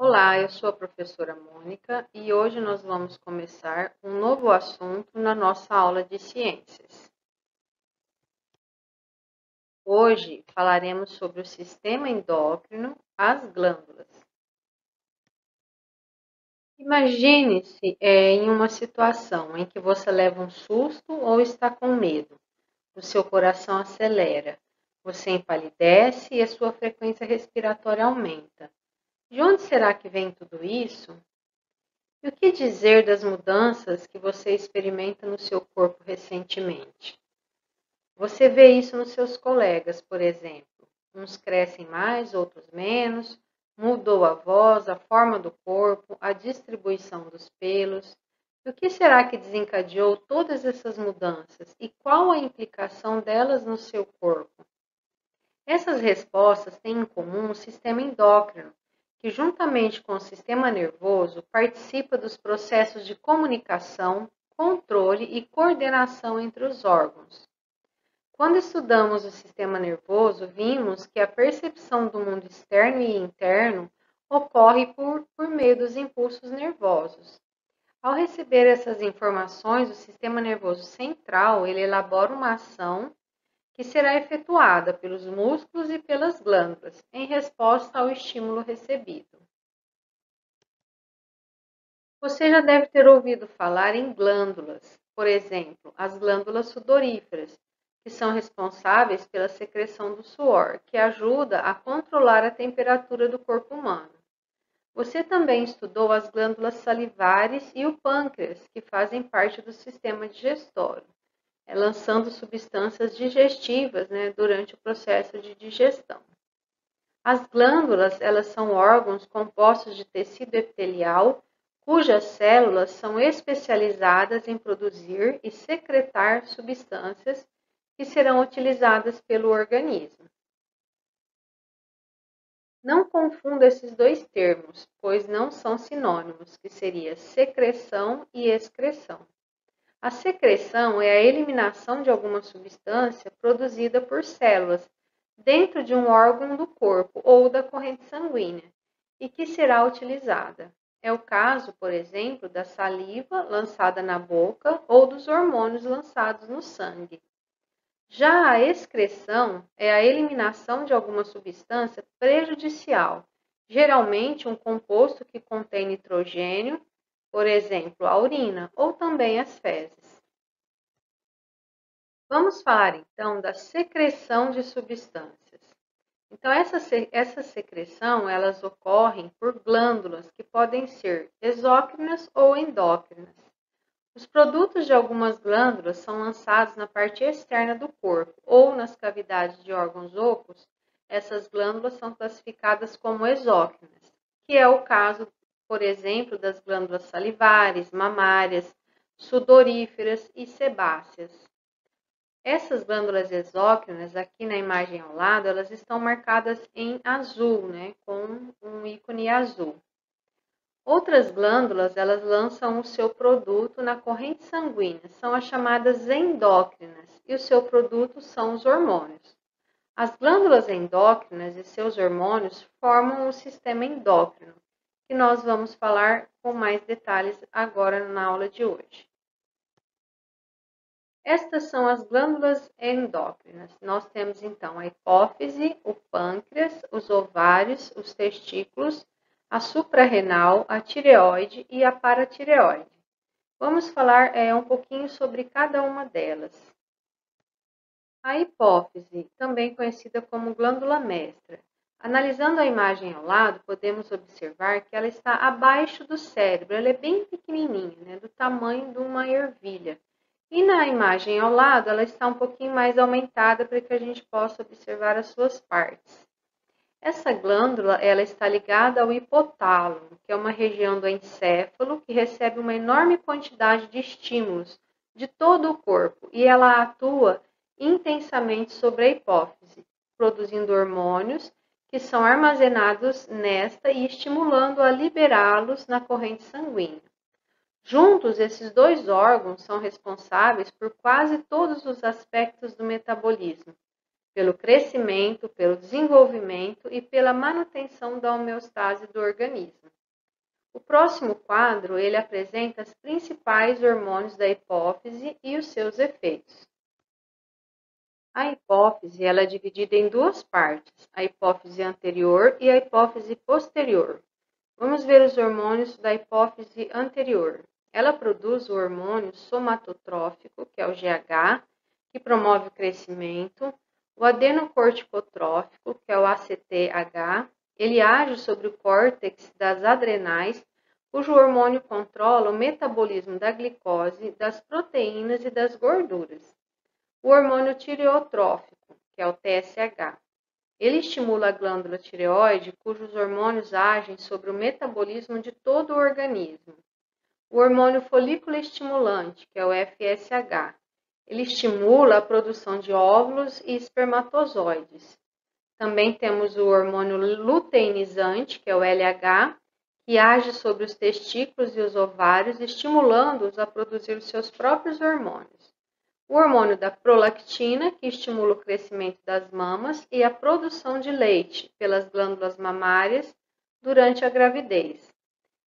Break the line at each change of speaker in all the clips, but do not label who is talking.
Olá, eu sou a professora Mônica e hoje nós vamos começar um novo assunto na nossa aula de ciências. Hoje falaremos sobre o sistema endócrino, as glândulas. Imagine-se é, em uma situação em que você leva um susto ou está com medo. O seu coração acelera, você empalidece e a sua frequência respiratória aumenta. De onde será que vem tudo isso? E o que dizer das mudanças que você experimenta no seu corpo recentemente? Você vê isso nos seus colegas, por exemplo. Uns crescem mais, outros menos, mudou a voz, a forma do corpo, a distribuição dos pelos. E o que será que desencadeou todas essas mudanças e qual a implicação delas no seu corpo? Essas respostas têm em comum o sistema endócrino, que, juntamente com o sistema nervoso, participa dos processos de comunicação, controle e coordenação entre os órgãos. Quando estudamos o sistema nervoso, vimos que a percepção do mundo externo e interno ocorre por, por meio dos impulsos nervosos. Ao receber essas informações, o sistema nervoso central ele elabora uma ação que será efetuada pelos músculos e pelas glândulas, em resposta ao estímulo recebido. Você já deve ter ouvido falar em glândulas, por exemplo, as glândulas sudoríferas, que são responsáveis pela secreção do suor, que ajuda a controlar a temperatura do corpo humano. Você também estudou as glândulas salivares e o pâncreas, que fazem parte do sistema digestório. É, lançando substâncias digestivas né, durante o processo de digestão. As glândulas, elas são órgãos compostos de tecido epitelial, cujas células são especializadas em produzir e secretar substâncias que serão utilizadas pelo organismo. Não confunda esses dois termos, pois não são sinônimos, que seria secreção e excreção. A secreção é a eliminação de alguma substância produzida por células dentro de um órgão do corpo ou da corrente sanguínea e que será utilizada. É o caso, por exemplo, da saliva lançada na boca ou dos hormônios lançados no sangue. Já a excreção é a eliminação de alguma substância prejudicial, geralmente um composto que contém nitrogênio por exemplo, a urina ou também as fezes. Vamos falar então da secreção de substâncias. Então, essa, essa secreção, elas ocorrem por glândulas que podem ser exócrinas ou endócrinas. Os produtos de algumas glândulas são lançados na parte externa do corpo ou nas cavidades de órgãos ocos. Essas glândulas são classificadas como exócrinas, que é o caso por exemplo, das glândulas salivares, mamárias, sudoríferas e sebáceas. Essas glândulas exócrinas, aqui na imagem ao lado, elas estão marcadas em azul, né, com um ícone azul. Outras glândulas, elas lançam o seu produto na corrente sanguínea, são as chamadas endócrinas, e o seu produto são os hormônios. As glândulas endócrinas e seus hormônios formam o sistema endócrino, que nós vamos falar com mais detalhes agora na aula de hoje. Estas são as glândulas endócrinas. Nós temos então a hipófise, o pâncreas, os ovários, os testículos, a suprarrenal, a tireoide e a paratireoide. Vamos falar é, um pouquinho sobre cada uma delas. A hipófise, também conhecida como glândula mestra, Analisando a imagem ao lado, podemos observar que ela está abaixo do cérebro, ela é bem pequenininha, né, do tamanho de uma ervilha. E na imagem ao lado, ela está um pouquinho mais aumentada para que a gente possa observar as suas partes. Essa glândula, ela está ligada ao hipotálamo, que é uma região do encéfalo que recebe uma enorme quantidade de estímulos de todo o corpo e ela atua intensamente sobre a hipófise, produzindo hormônios que são armazenados nesta e estimulando a liberá-los na corrente sanguínea. Juntos, esses dois órgãos são responsáveis por quase todos os aspectos do metabolismo, pelo crescimento, pelo desenvolvimento e pela manutenção da homeostase do organismo. O próximo quadro, ele apresenta os principais hormônios da hipófise e os seus efeitos. A hipófise ela é dividida em duas partes, a hipófise anterior e a hipófise posterior. Vamos ver os hormônios da hipófise anterior. Ela produz o hormônio somatotrófico, que é o GH, que promove o crescimento, o adenocorticotrófico, que é o ACTH, ele age sobre o córtex das adrenais, cujo hormônio controla o metabolismo da glicose, das proteínas e das gorduras. O hormônio tireotrófico, que é o TSH. Ele estimula a glândula tireoide, cujos hormônios agem sobre o metabolismo de todo o organismo. O hormônio folículo estimulante, que é o FSH, ele estimula a produção de óvulos e espermatozoides. Também temos o hormônio luteinizante, que é o LH, que age sobre os testículos e os ovários, estimulando-os a produzir os seus próprios hormônios. O hormônio da prolactina, que estimula o crescimento das mamas e a produção de leite pelas glândulas mamárias durante a gravidez.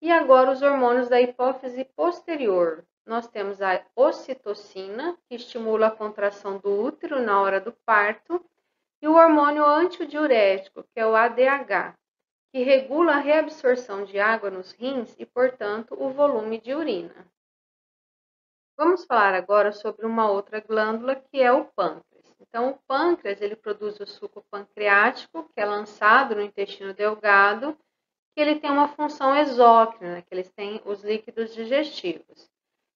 E agora os hormônios da hipófise posterior, nós temos a ocitocina, que estimula a contração do útero na hora do parto, e o hormônio antidiurético, que é o ADH, que regula a reabsorção de água nos rins e, portanto, o volume de urina. Vamos falar agora sobre uma outra glândula, que é o pâncreas. Então, o pâncreas ele produz o suco pancreático, que é lançado no intestino delgado, que ele tem uma função exócrina, que eles têm os líquidos digestivos.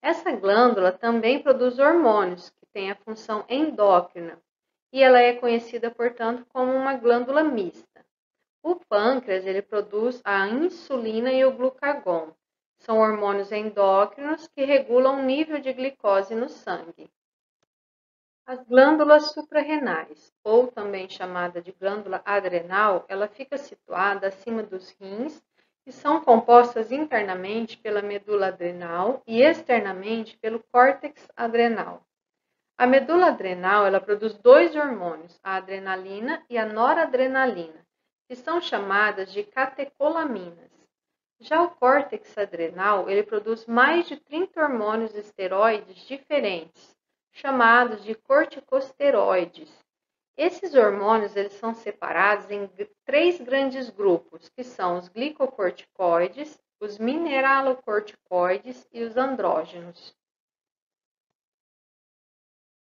Essa glândula também produz hormônios, que têm a função endócrina, e ela é conhecida, portanto, como uma glândula mista. O pâncreas ele produz a insulina e o glucagon. São hormônios endócrinos que regulam o nível de glicose no sangue. As glândulas suprarrenais, ou também chamada de glândula adrenal, ela fica situada acima dos rins que são compostas internamente pela medula adrenal e externamente pelo córtex adrenal. A medula adrenal ela produz dois hormônios, a adrenalina e a noradrenalina, que são chamadas de catecolaminas. Já o córtex adrenal ele produz mais de 30 hormônios esteroides diferentes, chamados de corticosteroides, esses hormônios eles são separados em três grandes grupos, que são os glicocorticoides, os mineralocorticoides e os andrógenos.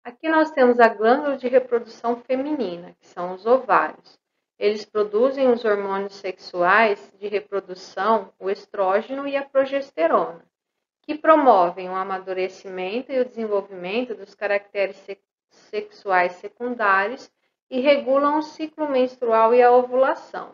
Aqui nós temos a glândula de reprodução feminina, que são os ovários. Eles produzem os hormônios sexuais de reprodução, o estrógeno e a progesterona, que promovem o amadurecimento e o desenvolvimento dos caracteres sexuais secundários e regulam o ciclo menstrual e a ovulação.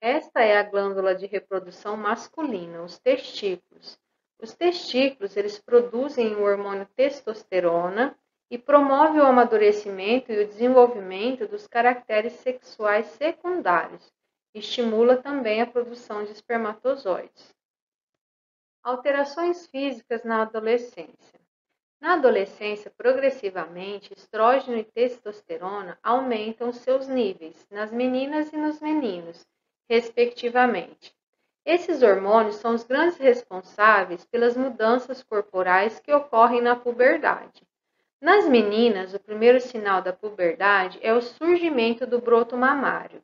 Esta é a glândula de reprodução masculina, os testículos. Os testículos, eles produzem o hormônio testosterona e promovem o amadurecimento e o desenvolvimento dos caracteres sexuais secundários. Estimula também a produção de espermatozoides. Alterações físicas na adolescência. Na adolescência, progressivamente, estrógeno e testosterona aumentam seus níveis nas meninas e nos meninos, respectivamente. Esses hormônios são os grandes responsáveis pelas mudanças corporais que ocorrem na puberdade. Nas meninas, o primeiro sinal da puberdade é o surgimento do broto mamário.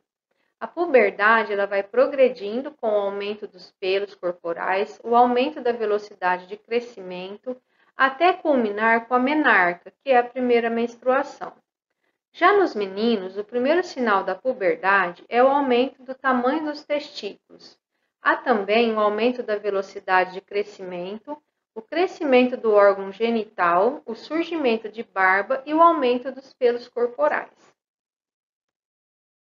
A puberdade ela vai progredindo com o aumento dos pelos corporais, o aumento da velocidade de crescimento, até culminar com a menarca, que é a primeira menstruação. Já nos meninos, o primeiro sinal da puberdade é o aumento do tamanho dos testículos. Há também o aumento da velocidade de crescimento, o crescimento do órgão genital, o surgimento de barba e o aumento dos pelos corporais.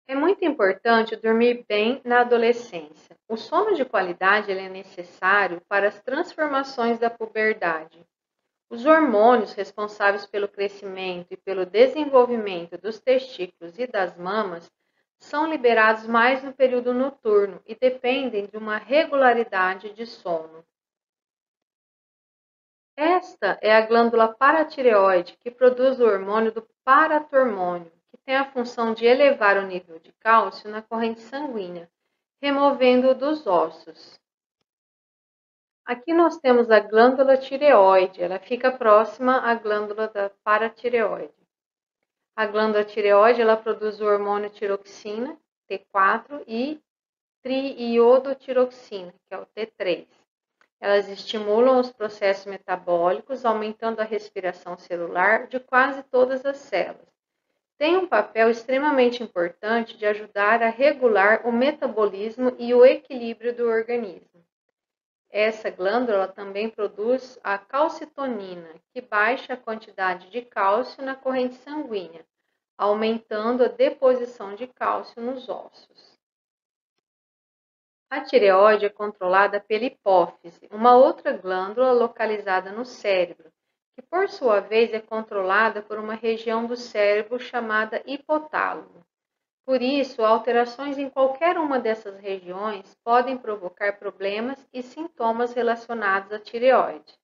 É muito importante dormir bem na adolescência. O sono de qualidade é necessário para as transformações da puberdade. Os hormônios responsáveis pelo crescimento e pelo desenvolvimento dos testículos e das mamas são liberados mais no período noturno e dependem de uma regularidade de sono. Esta é a glândula paratireoide, que produz o hormônio do paratormônio, que tem a função de elevar o nível de cálcio na corrente sanguínea, removendo-o dos ossos. Aqui nós temos a glândula tireoide, ela fica próxima à glândula da paratireoide. A glândula tireoide, ela produz o hormônio tiroxina, T4, e triiodotiroxina, que é o T3. Elas estimulam os processos metabólicos, aumentando a respiração celular de quase todas as células. Tem um papel extremamente importante de ajudar a regular o metabolismo e o equilíbrio do organismo. Essa glândula também produz a calcitonina, que baixa a quantidade de cálcio na corrente sanguínea, aumentando a deposição de cálcio nos ossos. A tireoide é controlada pela hipófise, uma outra glândula localizada no cérebro, que por sua vez é controlada por uma região do cérebro chamada hipotálamo. Por isso, alterações em qualquer uma dessas regiões podem provocar problemas e sintomas relacionados à tireoide.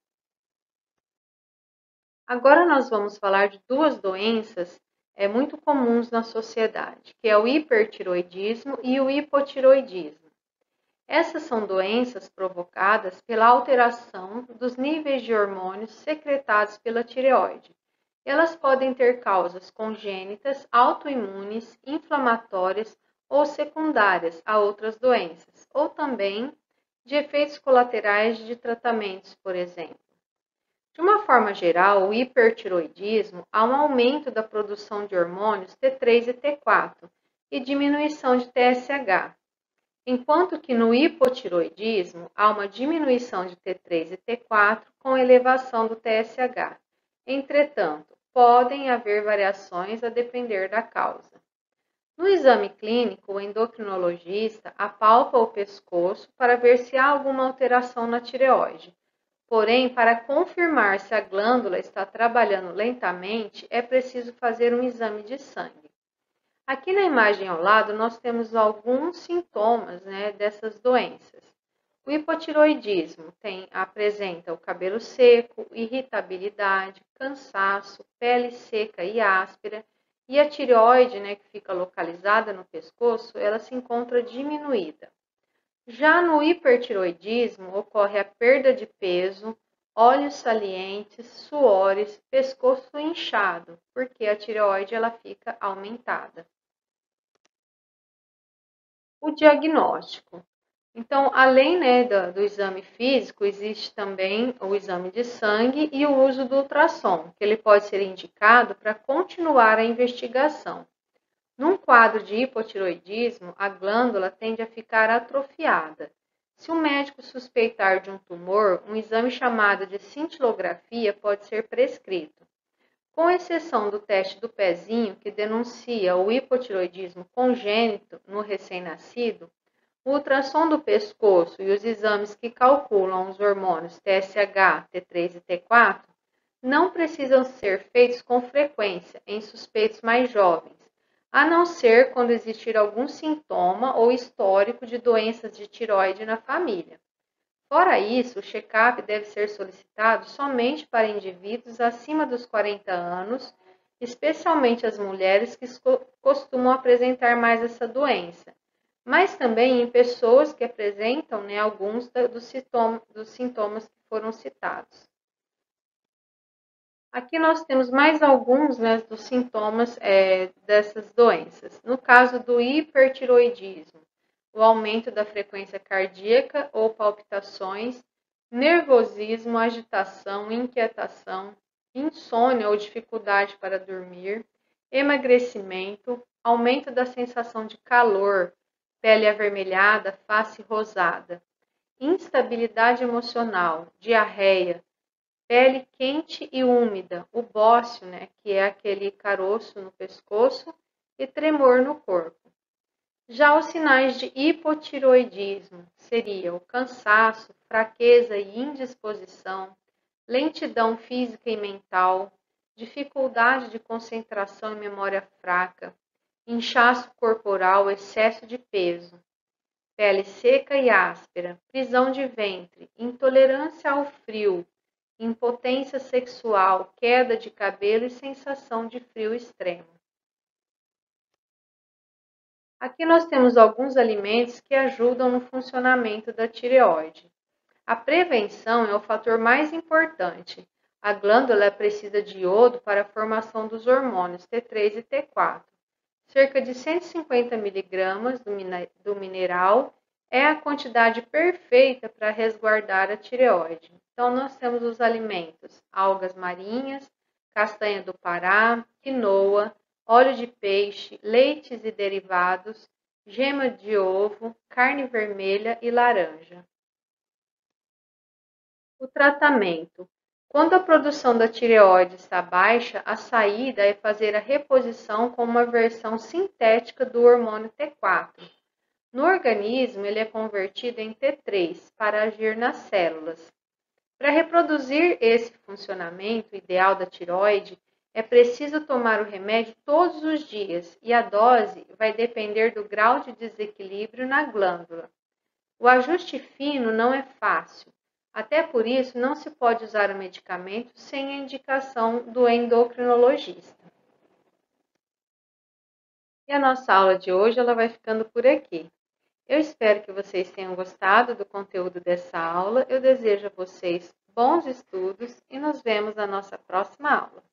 Agora nós vamos falar de duas doenças é, muito comuns na sociedade, que é o hipertiroidismo e o hipotiroidismo. Essas são doenças provocadas pela alteração dos níveis de hormônios secretados pela tireoide, elas podem ter causas congênitas, autoimunes, inflamatórias ou secundárias a outras doenças, ou também de efeitos colaterais de tratamentos, por exemplo. De uma forma geral, o hipertiroidismo há um aumento da produção de hormônios T3 e T4 e diminuição de TSH, enquanto que no hipotiroidismo há uma diminuição de T3 e T4 com elevação do TSH. Entretanto, podem haver variações a depender da causa. No exame clínico, o endocrinologista apalpa o pescoço para ver se há alguma alteração na tireoide. Porém, para confirmar se a glândula está trabalhando lentamente, é preciso fazer um exame de sangue. Aqui na imagem ao lado, nós temos alguns sintomas né, dessas doenças. O hipotiroidismo tem, apresenta o cabelo seco, irritabilidade, cansaço, pele seca e áspera, e a tireoide, né, que fica localizada no pescoço, ela se encontra diminuída. Já no hipertiroidismo ocorre a perda de peso, olhos salientes, suores, pescoço inchado, porque a tireoide ela fica aumentada. O diagnóstico. Então, além né, do, do, exame físico, existe também o exame de sangue e o uso do ultrassom, que ele pode ser indicado para continuar a investigação. Num quadro de hipotiroidismo, a glândula tende a ficar atrofiada. Se o médico suspeitar de um tumor, um exame chamado de cintilografia pode ser prescrito. Com exceção do teste do pezinho, que denuncia o hipotiroidismo congênito no recém-nascido, o ultrassom do pescoço e os exames que calculam os hormônios TSH, T3 e T4 não precisam ser feitos com frequência em suspeitos mais jovens, a não ser quando existir algum sintoma ou histórico de doenças de tiroide na família. Fora isso, o check-up deve ser solicitado somente para indivíduos acima dos 40 anos, especialmente as mulheres que costumam apresentar mais essa doença mas também em pessoas que apresentam né, alguns dos, sintomas, dos sintomas que foram citados. Aqui nós temos mais alguns né, dos sintomas é, dessas doenças. No caso do hipertiroidismo, o aumento da frequência cardíaca ou palpitações, nervosismo, agitação, inquietação, insônia ou dificuldade para dormir, emagrecimento, aumento da sensação de calor, pele avermelhada, face rosada, instabilidade emocional, diarreia, pele quente e úmida, o bócio, né, que é aquele caroço no pescoço, e tremor no corpo. Já os sinais de hipotiroidismo seriam cansaço, fraqueza e indisposição, lentidão física e mental, dificuldade de concentração e memória fraca, inchaço corporal, excesso de peso, pele seca e áspera, prisão de ventre, intolerância ao frio, impotência sexual, queda de cabelo e sensação de frio extremo. Aqui nós temos alguns alimentos que ajudam no funcionamento da tireoide. A prevenção é o fator mais importante. A glândula precisa de iodo para a formação dos hormônios T3 e T4. Cerca de 150 mg do mineral é a quantidade perfeita para resguardar a tireoide. Então, nós temos os alimentos: algas marinhas, castanha do Pará, quinoa, óleo de peixe, leites e derivados, gema de ovo, carne vermelha e laranja. O tratamento. Quando a produção da tireoide está baixa, a saída é fazer a reposição com uma versão sintética do hormônio T4. No organismo, ele é convertido em T3 para agir nas células. Para reproduzir esse funcionamento ideal da tireoide, é preciso tomar o remédio todos os dias e a dose vai depender do grau de desequilíbrio na glândula. O ajuste fino não é fácil, até por isso não se pode usar o medicamento sem a indicação do endocrinologista. E a nossa aula de hoje ela vai ficando por aqui. Eu espero que vocês tenham gostado do conteúdo dessa aula. Eu desejo a vocês bons estudos e nos vemos na nossa próxima aula.